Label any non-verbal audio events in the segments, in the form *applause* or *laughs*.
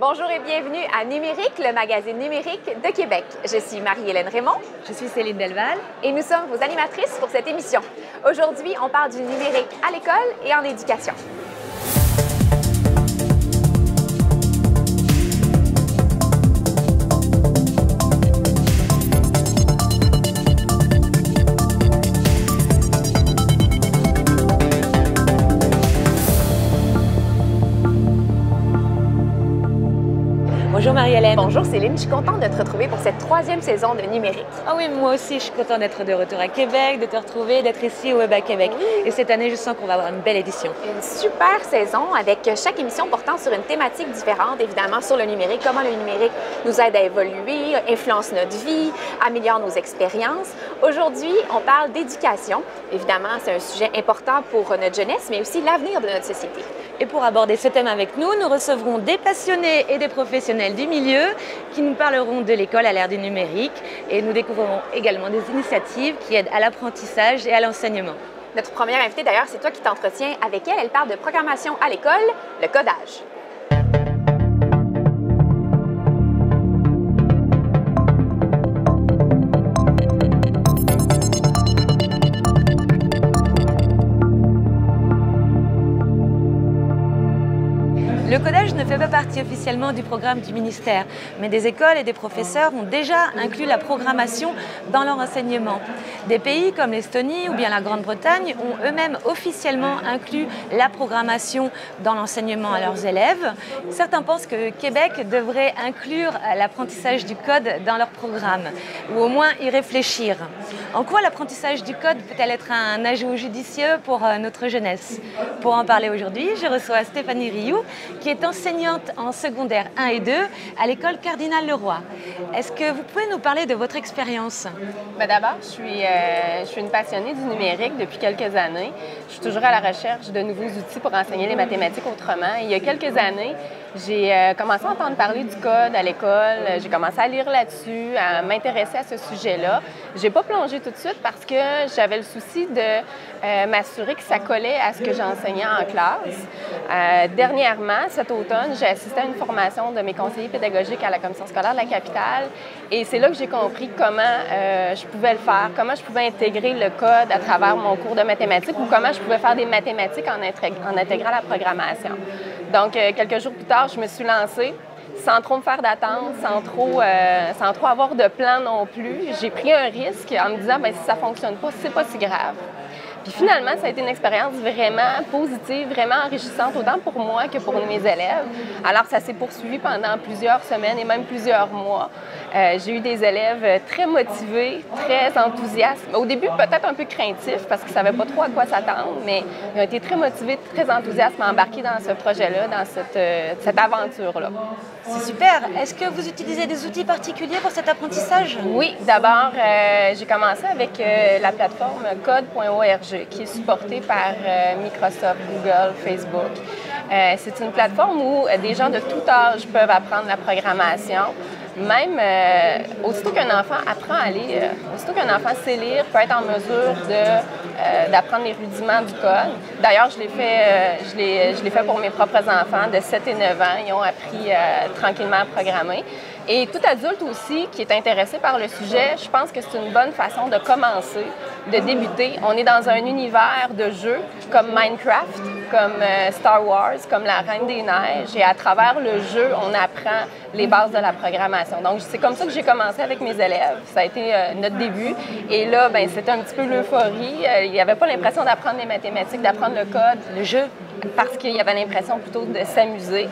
Bonjour et bienvenue à Numérique, le magazine numérique de Québec. Je suis Marie-Hélène Raymond. Je suis Céline Delval. Et nous sommes vos animatrices pour cette émission. Aujourd'hui, on parle du numérique à l'école et en éducation. Marie-Hélène. Bonjour Céline, je suis contente de te retrouver pour cette troisième saison de Numérique. Ah oui, moi aussi, je suis contente d'être de retour à Québec, de te retrouver, d'être ici au Web à Québec. Et cette année, je sens qu'on va avoir une belle édition. Une super saison avec chaque émission portant sur une thématique différente, évidemment sur le numérique, comment le numérique nous aide à évoluer, influence notre vie, améliore nos expériences. Aujourd'hui, on parle d'éducation. Évidemment, c'est un sujet important pour notre jeunesse, mais aussi l'avenir de notre société. Et pour aborder ce thème avec nous, nous recevrons des passionnés et des professionnels du milieu qui nous parleront de l'école à l'ère du numérique et nous découvrirons également des initiatives qui aident à l'apprentissage et à l'enseignement. Notre première invitée, d'ailleurs, c'est toi qui t'entretiens avec elle. Elle parle de programmation à l'école, le codage. Fait pas partie officiellement du programme du ministère, mais des écoles et des professeurs ont déjà inclus la programmation dans leur enseignement. Des pays comme l'Estonie ou bien la Grande-Bretagne ont eux-mêmes officiellement inclus la programmation dans l'enseignement à leurs élèves. Certains pensent que Québec devrait inclure l'apprentissage du code dans leur programme, ou au moins y réfléchir. En quoi l'apprentissage du code peut-elle être un ajout judicieux pour notre jeunesse? Pour en parler aujourd'hui, je reçois Stéphanie Rioux, qui est enseignante en secondaire 1 et 2 à l'école Cardinal Leroy. Est-ce que vous pouvez nous parler de votre expérience? Ben D'abord, je suis, euh, je suis une passionnée du numérique depuis quelques années. Je suis toujours à la recherche de nouveaux outils pour enseigner les mathématiques autrement. il y a quelques années, j'ai euh, commencé à entendre parler du code à l'école. J'ai commencé à lire là-dessus, à m'intéresser à ce sujet-là. J'ai pas plongé tout de suite parce que j'avais le souci de euh, m'assurer que ça collait à ce que j'enseignais en classe. dernièrement, cet automne, j'ai assisté à une formation de mes conseillers pédagogiques à la commission scolaire de la capitale et c'est là que j'ai compris comment euh, je pouvais le faire, comment je pouvais intégrer le code à travers mon cours de mathématiques ou comment je pouvais faire des mathématiques en, intégrant la programmation. Donc, euh, quelques jours plus tard, je me suis lancée sans trop me faire d'attente, sans trop, euh, sans trop avoir de plan non plus. J'ai pris un risque en me disant, ben si ça ne fonctionne pas, c'est pas si grave. Puis finalement, ça a été une expérience vraiment positive, vraiment enrichissante, autant pour moi que pour mes élèves. Alors, ça s'est poursuivi pendant plusieurs semaines et même plusieurs mois. Euh, j'ai eu des élèves très motivés, très enthousiastes. Au début, peut-être un peu craintifs parce qu'ils ne savaient pas trop à quoi s'attendre, mais ils ont été très motivés, très enthousiastes à embarquer dans ce projet-là, dans cette, euh, cette aventure-là. C'est super. Est-ce que vous utilisez des outils particuliers pour cet apprentissage? Oui, d'abord, euh, j'ai commencé avec la plateforme code.org qui est supporté par euh, Microsoft, Google, Facebook. Euh, c'est une plateforme où euh, des gens de tout âge peuvent apprendre la programmation. Même aussitôt qu'un enfant apprend à lire, aussitôt qu'un enfant sait lire, peut être en mesure d'apprendre les rudiments du code. D'ailleurs, je l'ai fait, je l'ai fait pour mes propres enfants de 7 et 9 ans. Ils ont appris tranquillement à programmer. Et tout adulte aussi qui est intéressé par le sujet, je pense que c'est une bonne façon de commencer, de débuter. On est dans un univers de jeux comme Minecraft, comme euh, Star Wars, comme La Reine des Neiges, et à travers le jeu, on apprend les bases de la programmation. Donc, c'est comme ça que j'ai commencé avec mes élèves. Ça a été euh, notre début. Et là, ben, c'était un petit peu l'euphorie. Euh, il n'y avait pas l'impression d'apprendre les mathématiques, d'apprendre le code, le jeu, parce qu'il y avait l'impression plutôt de s'amuser.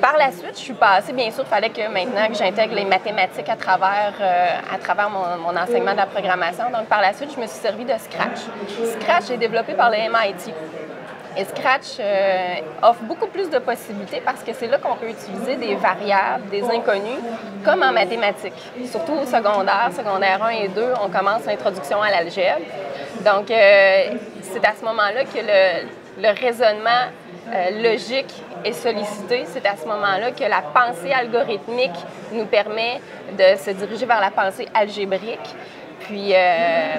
Par la suite, je suis passée, bien sûr, il fallait que maintenant que j'intègre les mathématiques à travers, euh, à travers mon, enseignement de la programmation. Donc, par la suite, je me suis servi de Scratch. Scratch est développé par le MIT. Et Scratch euh, offre beaucoup plus de possibilités parce que c'est là qu'on peut utiliser des variables, des inconnus, comme en mathématiques. Surtout au secondaire, secondaire 1 et 2, on commence l'introduction à l'algèbre. Donc, euh, c'est à ce moment-là que le, le raisonnement euh, logique est sollicité. C'est à ce moment-là que la pensée algorithmique nous permet de se diriger vers la pensée algébrique. Puis, euh,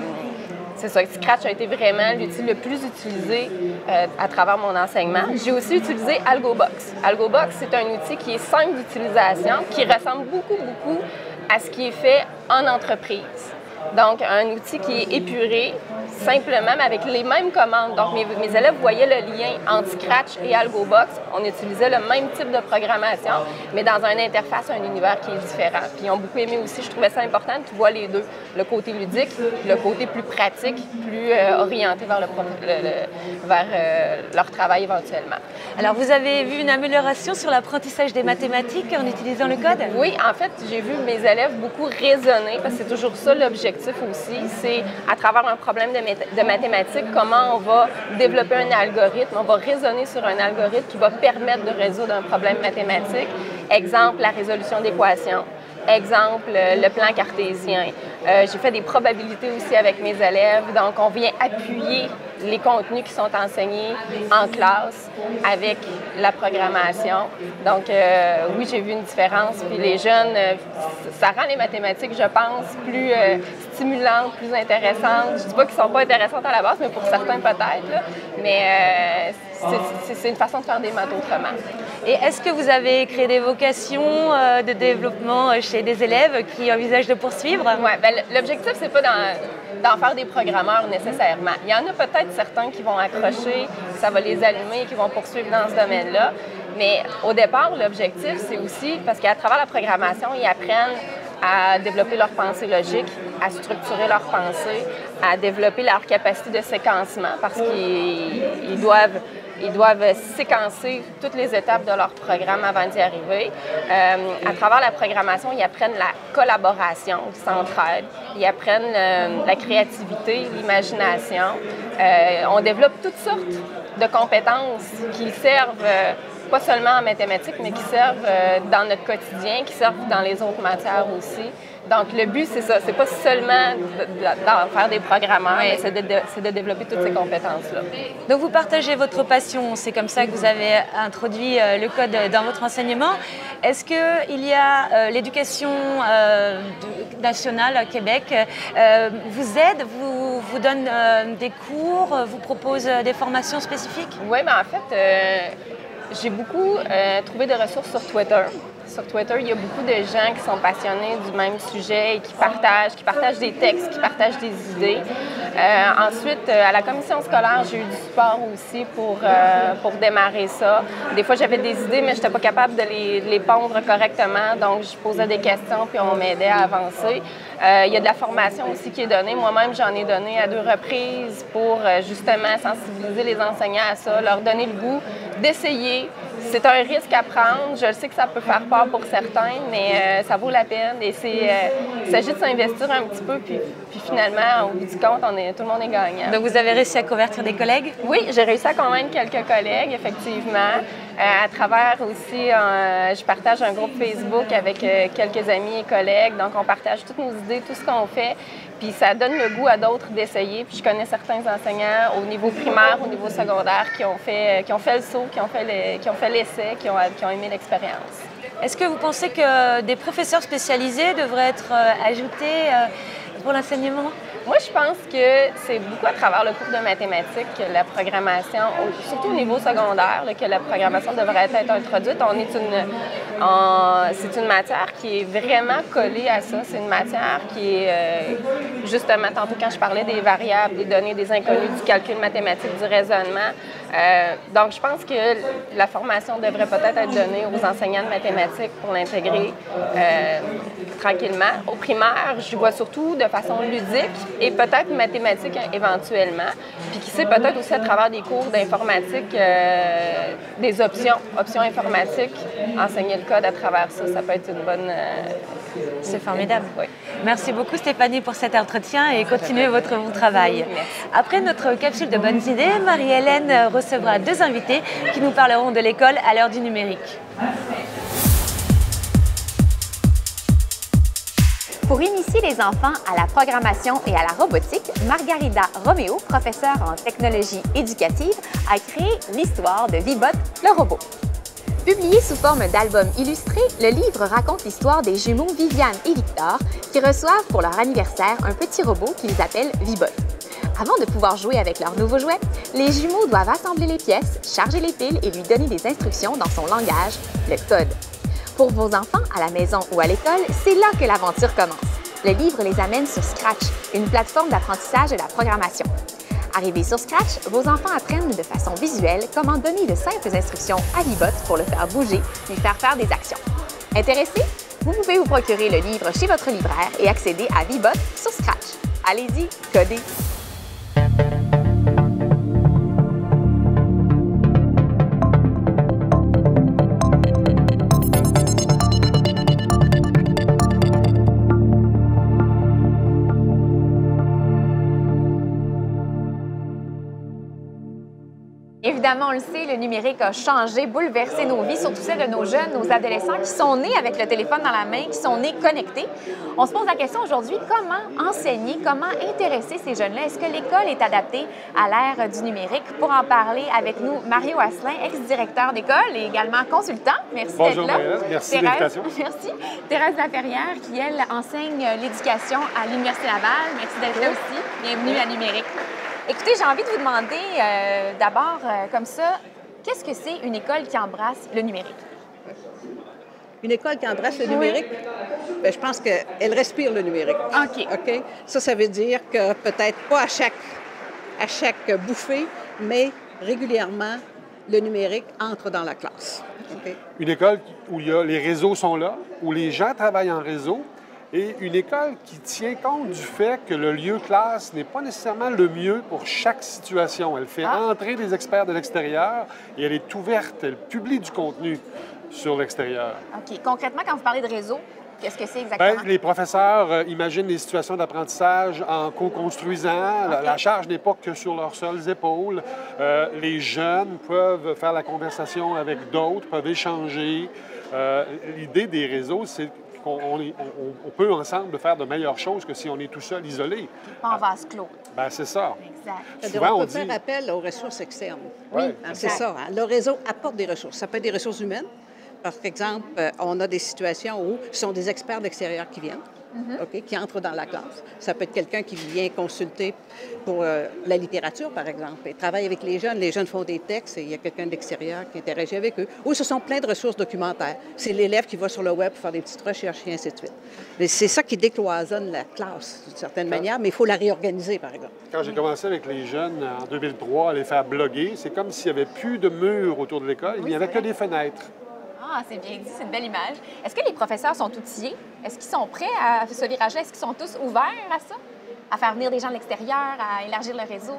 c'est ça, Scratch a été vraiment l'outil le plus utilisé euh, à travers mon enseignement. J'ai aussi utilisé AlgoBox. AlgoBox, c'est un outil qui est simple d'utilisation, qui ressemble beaucoup, beaucoup à ce qui est fait en entreprise. Donc, un outil qui est épuré, simplement, mais avec les mêmes commandes. Donc, mes, élèves voyaient le lien entre Scratch et AlgoBox. On utilisait le même type de programmation, mais dans une interface, un univers qui est différent. Puis, ils ont beaucoup aimé aussi, je trouvais ça important, tu vois les deux, le côté ludique, le côté plus pratique, plus euh, orienté vers, le, vers euh, leur travail éventuellement. Alors, vous avez vu une amélioration sur l'apprentissage des mathématiques en utilisant le code? Oui, en fait, j'ai vu mes élèves beaucoup raisonner, parce que c'est toujours ça aussi, c'est à travers un problème de mathématiques, comment on va développer un algorithme, on va raisonner sur un algorithme qui va permettre de résoudre un problème mathématique. Exemple, la résolution d'équations. Exemple, le plan cartésien. Euh, j'ai fait des probabilités aussi avec mes élèves. Donc, on vient appuyer les contenus qui sont enseignés en classe avec la programmation. Donc, euh, oui, j'ai vu une différence. Puis les jeunes, euh, ça rend les mathématiques, je pense, plus stimulantes, plus intéressantes. Je ne dis pas qu'ils sont pas intéressantes à la base, mais pour certains peut-être. Mais c'est une façon de faire des maths autrement. Et est-ce que vous avez créé des vocations de développement chez des élèves qui envisagent de poursuivre? Oui, ben, l'objectif, c'est pas d'en faire des programmeurs nécessairement. Il y en a peut-être certains qui vont accrocher, ça va les allumer, qui vont poursuivre dans ce domaine-là. Mais au départ, l'objectif, c'est aussi parce qu'à travers la programmation, ils apprennent à développer leur pensée logique, à structurer leur pensée, à développer leur capacité de séquencement parce qu'ils doivent ils doivent séquencer toutes les étapes de leur programme avant d'y arriver. Euh, à travers la programmation, ils apprennent la collaboration, ils s'entraident, ils apprennent euh, la créativité, l'imagination. Euh, on développe toutes sortes de compétences qui servent pas seulement en mathématiques, mais qui servent dans notre quotidien, qui servent dans les autres matières aussi. Donc, le but, c'est ça. C'est pas seulement d'en faire des programmeurs, mais c'est de, développer toutes ces compétences-là. Donc, vous partagez votre passion. C'est comme ça que vous avez introduit euh, le code dans votre enseignement. Est-ce qu'il y a euh, l'éducation euh, nationale à Québec vous aide, vous, vous donne des cours, vous propose des formations spécifiques? Oui, mais en fait, j'ai beaucoup trouvé de ressources sur Twitter sur Twitter, il y a beaucoup de gens qui sont passionnés du même sujet et qui partagent, qui partagent des textes, qui partagent des idées. Euh, ensuite, euh, à la commission scolaire, j'ai eu du support aussi pour, euh, pour démarrer ça. Des fois, j'avais des idées, mais je n'étais pas capable de les, de pondre correctement, donc je posais des questions puis on m'aidait à avancer. il y a de la formation aussi qui est donnée. Moi-même, j'en ai donné à deux reprises pour justement sensibiliser les enseignants à ça, leur donner le goût d'essayer, c'est un risque à prendre. Je sais que ça peut faire peur pour certains, mais euh, ça vaut la peine. Et c'est, euh, il s'agit de s'investir un petit peu, puis, finalement, au bout du compte, on est, tout le monde est gagnant. Donc, vous avez réussi à convertir des collègues? Oui, j'ai réussi à convaincre quelques collègues, effectivement. Euh, à travers aussi, je partage un groupe Facebook avec quelques amis et collègues. Donc, on partage toutes nos idées, tout ce qu'on fait. Puis ça donne le goût à d'autres d'essayer. Puis je connais certains enseignants au niveau primaire, au niveau secondaire, qui ont fait, qui ont fait le saut, qui ont fait, l'essai, qui ont, qui ont aimé l'expérience. Est-ce que vous pensez que des professeurs spécialisés devraient être euh, ajoutés euh, pour l'enseignement? Moi, je pense que c'est beaucoup à travers le cours de mathématiques que la programmation, surtout au niveau secondaire, que la programmation devrait être introduite. C'est une matière qui est vraiment collée à ça. C'est une matière qui est, euh, justement, tantôt quand je parlais des variables, des données, des inconnus, du calcul mathématique, du raisonnement. Euh, donc, je pense que la formation devrait peut-être être donnée aux enseignants de mathématiques pour l'intégrer euh, tranquillement. Au primaire, je vois surtout de façon ludique et peut-être mathématiques éventuellement. Puis qui sait, peut-être aussi à travers des cours d'informatique, euh, des options, options informatiques, enseigner le code à travers ça, ça peut être une bonne... Euh, C'est formidable. Oui. Merci beaucoup Stéphanie pour cet entretien et continuez votre bon travail. Après notre capsule de bonnes idées, Marie-Hélène recevra deux invités qui nous parleront de l'école à l'heure du numérique. Pour initier les enfants à la programmation et à la robotique, Margarida Romeo, professeure en technologie éducative, a créé l'histoire de Vibot, le robot. Publié sous forme d'album illustré, le livre raconte l'histoire des jumeaux Viviane et Victor qui reçoivent pour leur anniversaire un petit robot qu'ils appellent Vibot. Avant de pouvoir jouer avec leur nouveau jouet, les jumeaux doivent assembler les pièces, charger les piles et lui donner des instructions dans son langage, le code. Pour vos enfants, à la maison ou à l'école, c'est là que l'aventure commence. Le livre les amène sur Scratch, une plateforme d'apprentissage de la programmation. Arrivés sur Scratch, vos enfants apprennent de façon visuelle comment donner de simples instructions à Vibot pour le faire bouger, lui faire faire des actions. Intéressé? Vous pouvez vous procurer le livre chez votre libraire et accéder à Vibot sur Scratch. Allez-y, codez! Évidemment, on le sait, le numérique a changé, bouleversé nos vies, surtout celles de nos jeunes, nos adolescents qui sont nés avec le téléphone dans la main, qui sont nés connectés. On se pose la question aujourd'hui, comment enseigner, comment intéresser ces jeunes-là? Est-ce que l'école est adaptée à l'ère du numérique? Pour en parler avec nous, Mario Asselin, ex-directeur d'école et également consultant. Merci d'être là. Bonjour, merci de l'invitation. *laughs* Merci. Thérèse Laferrière, qui, elle, enseigne l'éducation à l'Université Laval. Merci d'être là aussi. Bienvenue à Numérique. Écoutez, j'ai envie de vous demander euh, d'abord, euh, comme ça, qu'est-ce que c'est une école qui embrasse le numérique? Une école qui embrasse le numérique, bien, je pense qu'elle respire le numérique. OK. OK? Ça, ça veut dire que peut-être pas à chaque, à chaque bouffée, mais régulièrement, le numérique entre dans la classe. OK? Une école où il y a, les réseaux sont là, où les gens travaillent en réseau, et une école qui tient compte du fait que le lieu classe n'est pas nécessairement le mieux pour chaque situation. Elle fait Ah. entrer des experts de l'extérieur et elle est ouverte, elle publie du contenu sur l'extérieur. OK. Concrètement, quand vous parlez de réseau, qu'est-ce que c'est exactement? Ben, les professeurs euh, imaginent des situations d'apprentissage en co-construisant. La charge n'est pas que sur leurs seules épaules. Euh, les jeunes peuvent faire la conversation avec d'autres, peuvent échanger. Euh, L'idée des réseaux, c'est qu'on on est- on- on peut ensemble faire de meilleures choses que si on est tout seul, isolé. Pas en vase clos. Ben, c'est ça. Exact. Souvent, on on peut faire dit- appel aux ressources externes. Oui, Hein, c'est ça. hein. Le réseau apporte des ressources. Ça peut être des ressources humaines. Par exemple, euh, on a des situations où ce sont des experts d'extérieur qui viennent, OK, qui entrent dans la classe. Ça peut être quelqu'un qui vient consulter pour euh, la littérature, par exemple, et travaille avec les jeunes. Les jeunes font des textes et il y a quelqu'un d'extérieur qui interagit avec eux. Ou ce sont plein de ressources documentaires. C'est l'élève qui va sur le web pour faire des petites recherches et ainsi de suite. Mais c'est ça qui décloisonne la classe, d'une certaine manière, mais il faut la réorganiser, par exemple. Quand j'ai commencé avec les jeunes en 2003 à les faire bloguer, c'est comme s'il n'y avait plus de murs autour de l'école, il n'y avait que des fenêtres. Ah, c'est bien dit, c'est une belle image. Est-ce que les professeurs sont outillés? Est-ce qu'ils sont prêts à ce virage-là? Est-ce qu'ils sont tous ouverts à ça? À faire venir des gens de l'extérieur, à élargir le réseau?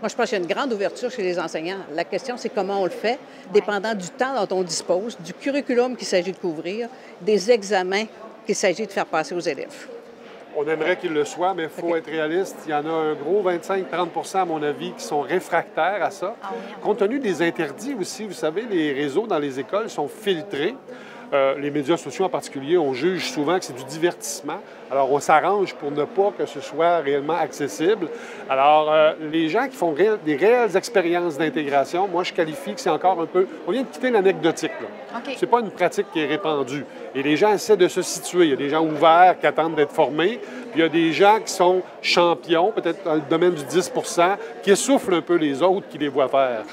Moi, je pense qu'il y a une grande ouverture chez les enseignants. La question, c'est comment on le fait, dépendant du temps dont on dispose, du curriculum qu'il s'agit de couvrir, des examens qu'il s'agit de faire passer aux élèves. On aimerait qu'il le soit, mais il faut être réaliste. Il y en a un gros 25-30% à mon avis, qui sont réfractaires à ça. Ah oui. Compte tenu des interdits aussi, vous savez, les réseaux dans les écoles sont filtrés. Euh, les médias sociaux en particulier, on juge souvent que c'est du divertissement. Alors, on s'arrange pour ne pas que ce soit réellement accessible. Alors, euh, les gens qui font des réelles expériences d'intégration, moi, je qualifie que c'est encore un peu... On vient de quitter l'anecdotique, là. OK. C'est pas une pratique qui est répandue. Et les gens essaient de se situer. Il y a des gens ouverts qui attendent d'être formés. Puis il y a des gens qui sont champions, peut-être dans le domaine du 10% qui essoufflent un peu les autres qui les voient faire.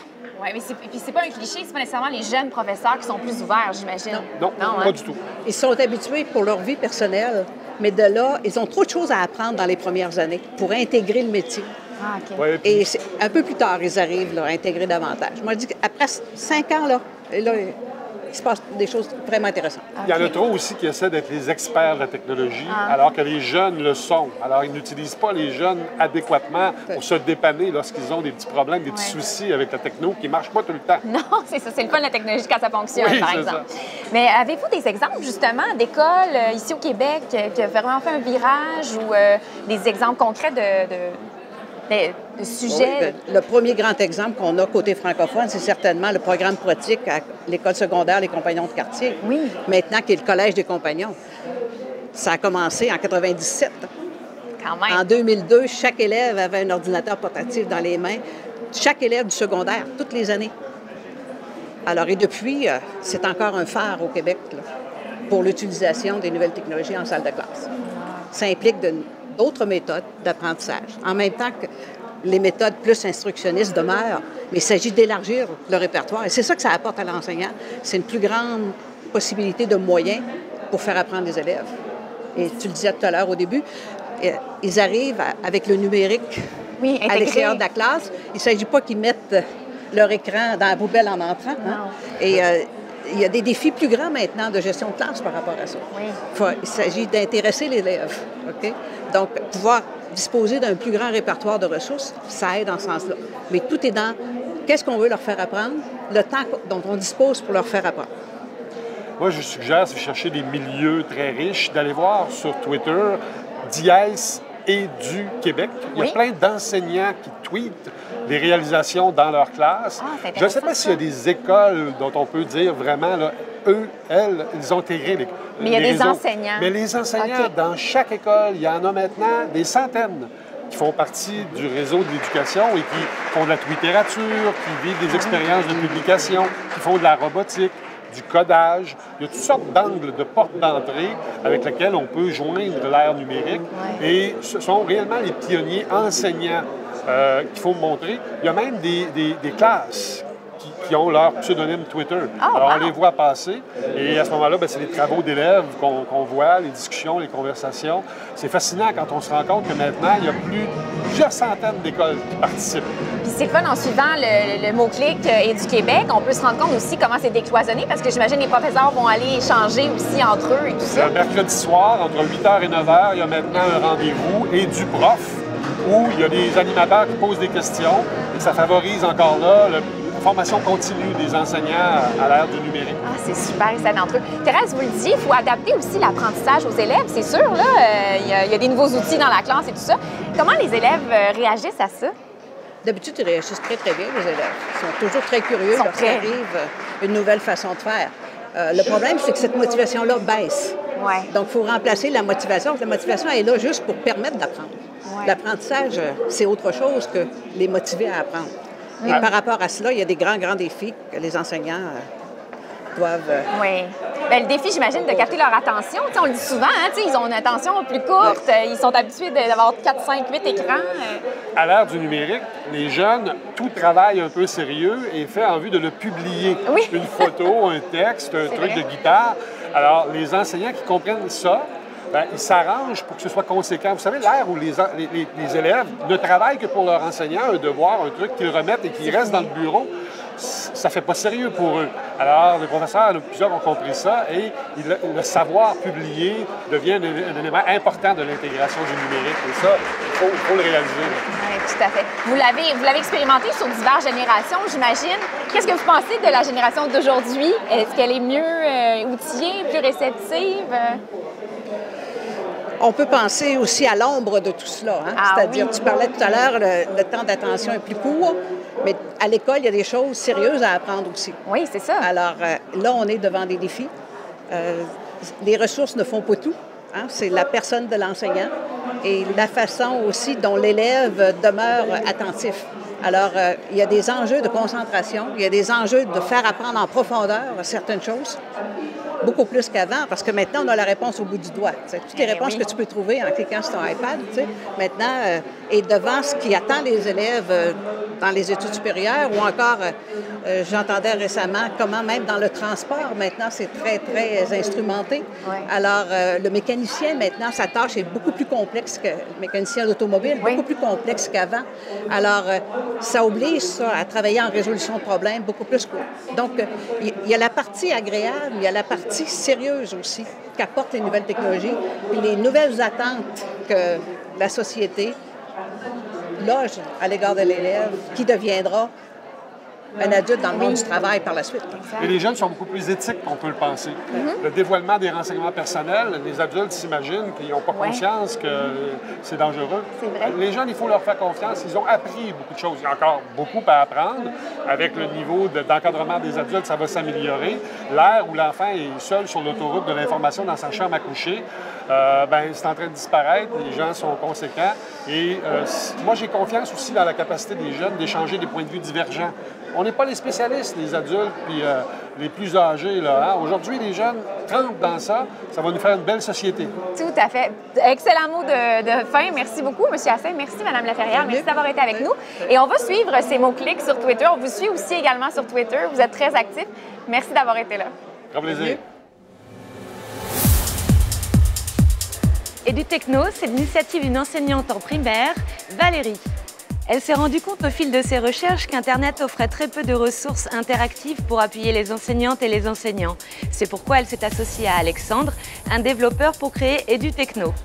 Oui, mais c'est, puis c'est pas un cliché, c'est pas nécessairement les jeunes professeurs qui sont plus ouverts, j'imagine. Non, hein? pas du tout. Ils sont habitués pour leur vie personnelle, mais de là, ils ont trop de choses à apprendre dans les premières années pour intégrer le métier. Ah, OK. Ouais, puis- Et c'est- un peu plus tard, ils arrivent là, à intégrer davantage. Moi, je dis qu'après cinq ans, là, et là, il se passe des choses vraiment intéressantes. Il y en a trop aussi qui essaient d'être les experts de la technologie, Ah. alors que les jeunes le sont. Alors, ils n'utilisent pas les jeunes adéquatement pour se dépanner lorsqu'ils ont des petits problèmes, des petits Ouais. soucis avec la techno qui ne marchent pas tout le temps. Non, *laughs* c'est ça, c'est le fun de la technologie quand ça fonctionne, Oui, par exemple. Mais avez-vous des exemples, justement, d'écoles euh, ici au Québec qui ont vraiment fait un virage ou euh, des exemples concrets de, de, Oui, le, premier grand exemple qu'on a côté francophone, c'est certainement le programme pratique à l'école secondaire Les Compagnons de quartier. Oui. Maintenant, qui est le Collège des Compagnons. Ça a commencé en 97. Quand même. En 2002, chaque élève avait un ordinateur portatif dans les mains. Chaque élève du secondaire, toutes les années. Alors, et depuis, euh, c'est encore un phare au Québec là, pour l'utilisation des nouvelles technologies en salle de classe. Ça implique de- d'autres méthodes d'apprentissage. En même temps que les méthodes plus instructionnistes demeurent, mais il s'agit d'élargir le répertoire. Et c'est ça que ça apporte à l'enseignant. C'est une plus grande possibilité de moyens pour faire apprendre les élèves. Et tu le disais tout à l'heure au début, euh, ils arrivent avec le numérique à l'extérieur de la classe. Il ne s'agit pas qu'ils mettent leur écran dans la poubelle en entrant. Hein. Et euh, il y a des défis plus grands maintenant de gestion de classe par rapport à ça. il s'agit d'intéresser l'élève. Donc, pouvoir disposer d'un plus grand répertoire de ressources, ça aide dans ce sens-là. Mais tout est dans qu'est-ce qu'on veut leur faire apprendre, le temps dont on dispose pour leur faire apprendre. Moi, je suggère, si vous cherchez des milieux très riches, d'aller voir sur Twitter Diès et du Québec. Il y a plein d'enseignants qui tweetent des réalisations dans leur classe. Ah, je ne sais pas s'il y a des écoles dont on peut dire vraiment, là, eux, elles, ils ont intégré les Mais il y a des enseignants. Mais les enseignants, dans chaque école, il y en a maintenant des centaines qui font partie du réseau de l'éducation et qui font de la littérature, qui vivent des ah. expériences de publication, qui font de la robotique, du codage. Il y a toutes sortes d'angles de portes d'entrée avec lesquels on peut joindre l'ère numérique. Et ce sont réellement les pionniers enseignants euh, qu'il faut montrer. Il y a même des, des classes qui ont leur pseudonyme Twitter. Oh, Alors, on les voit passer et à ce moment-là, ben, c'est les travaux d'élèves qu'on voit, les discussions, les conversations. C'est fascinant quand on se rend compte que maintenant, il y a plus, plusieurs centaines d'écoles qui participent. C'est fun, en suivant le, mot-clic et du Québec, on peut se rendre compte aussi comment c'est décloisonné parce que j'imagine les professeurs vont aller échanger aussi entre eux et tout ça. Le mercredi soir, entre 8h et 9h, il y a maintenant un rendez-vous et du prof où il y a des animateurs qui posent des questions et ça favorise encore là le formation continue des enseignants à l'ère du numérique. Ah, c'est super, ça d'entre eux. Thérèse, vous le dites, il faut adapter aussi l'apprentissage aux élèves, c'est sûr. Là, euh, il y, a des nouveaux outils dans la classe et tout ça. Comment les élèves euh, réagissent à ça? D'habitude, ils réagissent très, très bien, les élèves. Ils sont toujours très curieux lorsqu'il arrive euh, une nouvelle façon de faire. le problème, c'est que cette motivation-là baisse. Ouais. Donc, il faut remplacer la motivation. La motivation est là juste pour permettre d'apprendre. L'apprentissage, c'est autre chose que les motiver à apprendre. Et par rapport à cela, il y a des grands, grands défis que les enseignants euh, doivent. Euh, oui. Bien, le défi, j'imagine, de capter leur attention. on le dit souvent, hein, ils ont une attention plus courte, euh, ils sont habitués d'avoir 4, 5, 8 écrans. À l'ère du numérique, les jeunes, tout travail un peu sérieux est fait en vue de le publier. Oui. *laughs* Une photo, un texte, un truc de guitare. Alors, les enseignants qui comprennent ça, ben, ils s'arrangent pour que ce soit conséquent. Vous savez, l'ère où les, les, élèves ne travaillent que pour leur enseignant, un devoir, un truc qu'ils remettent et qui restent dans le bureau, ça fait pas sérieux pour eux. Alors, les professeurs, plusieurs ont compris ça et le, savoir publié devient un, élément important de l'intégration du numérique. Et ça, il faut, le réaliser. Oui, tout à fait. Vous l'avez, vous l'avez expérimenté sur diverses générations, j'imagine. Qu'est-ce que vous pensez de la génération d'aujourd'hui? Est-ce qu'elle est mieux euh, outillée, plus réceptive? On peut penser aussi à l'ombre de tout cela. Hein. Ah C'est-à-dire, tu parlais tout à l'heure, le, temps d'attention est plus court, mais à l'école, il y a des choses sérieuses à apprendre aussi. Oui, c'est ça. Alors euh, là, on est devant des défis. Euh, les ressources ne font pas tout. Hein. C'est la personne de l'enseignant et la façon aussi dont l'élève demeure attentif. Alors, euh, il y a des enjeux de concentration, il y a des enjeux de faire apprendre en profondeur certaines choses beaucoup plus qu'avant, parce que maintenant, on a la réponse au bout du doigt. Toutes les eh réponses que tu peux trouver en cliquant sur ton iPad, maintenant, euh, et devant ce qui attend les élèves euh, dans les études supérieures, ou encore, euh, j'entendais récemment comment même dans le transport, maintenant, c'est très, très instrumenté. Alors, le mécanicien, maintenant, sa tâche est beaucoup plus complexe que le mécanicien d'automobile, beaucoup plus complexe qu'avant. Alors, ça oblige ça à travailler en résolution de problèmes beaucoup plus. Donc, il y a la partie agréable, il y a la partie sérieuse aussi qu'apportent les nouvelles technologies et les nouvelles attentes que la société loge à l'égard de l'élève qui deviendra un adulte dans le monde du travail par la suite. Et les jeunes sont beaucoup plus éthiques qu'on peut le penser. Mhm. Le dévoilement des renseignements personnels, les adultes s'imaginent qu'ils n'ont pas conscience que c'est dangereux. Vrai. Les jeunes, il faut leur faire confiance. Ils ont appris beaucoup de choses. Il y a encore beaucoup à apprendre. Avec le niveau d'encadrement des adultes, ça va s'améliorer. L'ère où l'enfant est seul sur l'autoroute de l'information dans sa chambre à coucher, euh, ben, c'est en train de disparaître. Les gens sont conséquents. Et euh, moi, j'ai confiance aussi dans la capacité des jeunes d'échanger des points de vue divergents. On n'est pas les spécialistes, les adultes, puis euh, les plus âgés. Là, hein. Aujourd'hui, les jeunes trempent dans ça. Ça va nous faire une belle société. Tout à fait. Excellent mot de, fin. Merci beaucoup, M. Hassin. Merci, Mme Laferrière. Merci d'avoir été avec nous. Et on va suivre ces mots-clics sur Twitter. On vous suit aussi également sur Twitter. Vous êtes très actifs. Merci d'avoir été là. Grand plaisir. Et du techno, c'est l'initiative d'une enseignante en primaire, Valérie. Elle s'est rendue compte au fil de ses recherches qu'Internet offrait très peu de ressources interactives pour appuyer les enseignantes et les enseignants. C'est pourquoi elle s'est associée à Alexandre, un développeur pour créer EduTechno.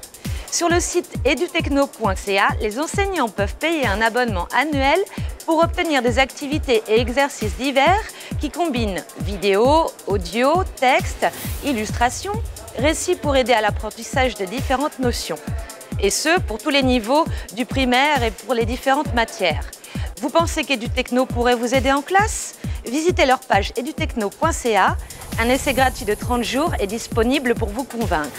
Sur le site edutechno.ca, les enseignants peuvent payer un abonnement annuel pour obtenir des activités et exercices divers qui combinent vidéo, audio, texte, illustration, récits pour aider à l'apprentissage de différentes notions et ce, pour tous les niveaux du primaire et pour les différentes matières. Vous pensez qu'EduTechno pourrait vous aider en classe? Visitez leur page edutechno.ca. Un essai gratuit de 30 jours est disponible pour vous convaincre.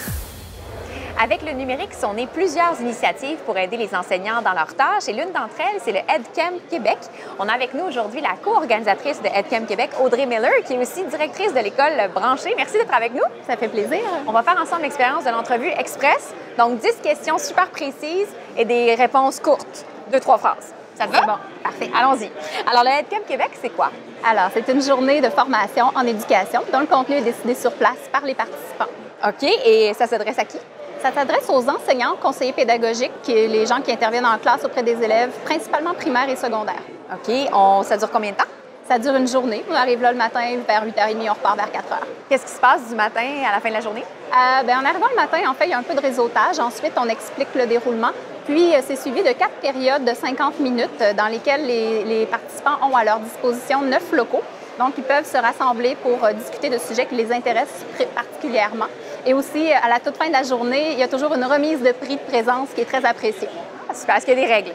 Avec le numérique sont nées plusieurs initiatives pour aider les enseignants dans leurs tâches et l'une d'entre elles, c'est le EdCamp Québec. On a avec nous aujourd'hui la co-organisatrice de EdCamp Québec, Audrey Miller, qui est aussi directrice de l'école branchée. Merci d'être avec nous. Ça fait plaisir. On va faire ensemble l'expérience de l'entrevue express. Donc, 10 questions super précises et des réponses courtes. Deux, trois phrases. Ça te va? Bon, parfait. Allons-y. Alors, le EdCamp Québec, c'est quoi? Alors, c'est une journée de formation en éducation dont le contenu est décidé sur place par les participants. OK. Et ça s'adresse à qui? Ça s'adresse aux enseignants, conseillers pédagogiques, les gens qui interviennent en classe auprès des élèves, principalement primaires et secondaires. OK. On, ça dure combien de temps? Ça dure une journée. On arrive là le matin vers 8h30, on repart vers 4h. Qu'est-ce qui se passe du matin à la fin de la journée? Euh, ben, en arrivant le matin, en fait, il y a un peu de réseautage. Ensuite, on explique le déroulement. Puis, euh, c'est suivi de quatre périodes de 50 minutes euh, dans lesquelles les, les participants ont à leur disposition neuf locaux. Donc, ils peuvent se rassembler pour discuter de sujets qui les intéressent particulièrement. Et aussi, à la toute fin de la journée, il y a toujours une remise de prix de présence qui est très appréciée. Ah, super. Est-ce qu'il y a des règles?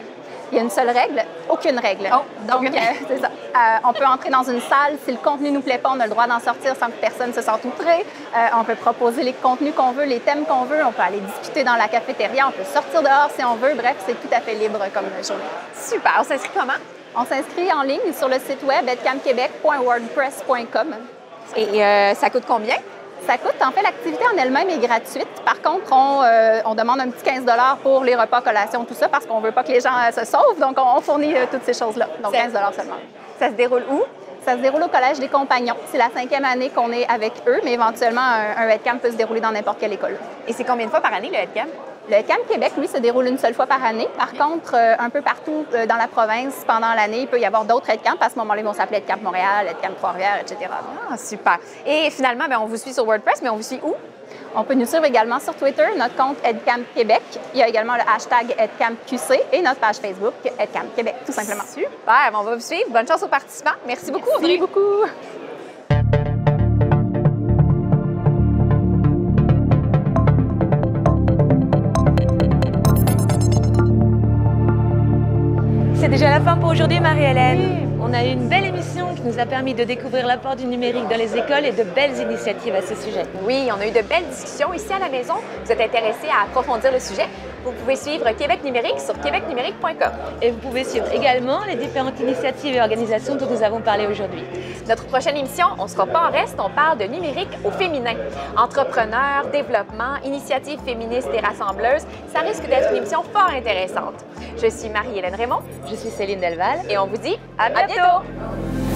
Il y a une seule règle, aucune règle. Oh, Donc, euh, c'est ça. Euh, on peut entrer dans une salle, si le contenu nous plaît pas, on a le droit d'en sortir sans que personne se sente outré. Euh, on peut proposer les contenus qu'on veut, les thèmes qu'on veut. On peut aller discuter dans la cafétéria, on peut sortir dehors si on veut. Bref, c'est tout à fait libre comme journée. Super. On s'inscrit comment? On s'inscrit en ligne sur le site web edcamquebec.wordpress.com. Et ça coûte combien? Ça coûte, en fait, l'activité en elle-même est gratuite. Par contre, on, euh, on, demande un petit 15 pour les repas, collations, tout ça, parce qu'on ne veut pas que les gens euh, se sauvent. Donc, on, fournit euh, toutes ces choses-là. Donc, 15 seulement. Ça se déroule où? Ça se déroule au Collège des Compagnons. C'est la cinquième année qu'on est avec eux, mais éventuellement, un, un headcamp peut se dérouler dans n'importe quelle école. Et c'est combien de fois par année, le headcamp? Le Camp Québec, lui, se déroule une seule fois par année. Par contre, un peu partout dans la province, pendant l'année, il peut y avoir d'autres camps. À ce moment-là, ils vont s'appeler Camp Montréal, Camp Trois-Rivières, etc. Ah, super. Et finalement, bien, on vous suit sur WordPress, mais on vous suit où? On peut nous suivre également sur Twitter, notre compte EdCamp Québec. Il y a également le hashtag EdCampQC et notre page Facebook EdCamp Québec, tout simplement. Super, on va vous suivre. Bonne chance aux participants. Merci beaucoup, Merci beaucoup. Pour aujourd'hui, Marie-Hélène. On a eu une belle émission nous a permis de découvrir l'apport du numérique dans les écoles et de belles initiatives à ce sujet. Oui, on a eu de belles discussions ici à la maison. Vous êtes intéressés à approfondir le sujet. Vous pouvez suivre Québec numérique sur québecnumérique.com. Et vous pouvez suivre également les différentes initiatives et organisations dont nous avons parlé aujourd'hui. Notre prochaine émission, on ne sera pas en reste, on parle de numérique au féminin. Entrepreneurs, développement, initiatives féministes et rassembleuses, ça risque d'être une émission fort intéressante. Je suis Marie-Hélène Raymond. Je suis Céline Delval. Et on vous dit à bientôt.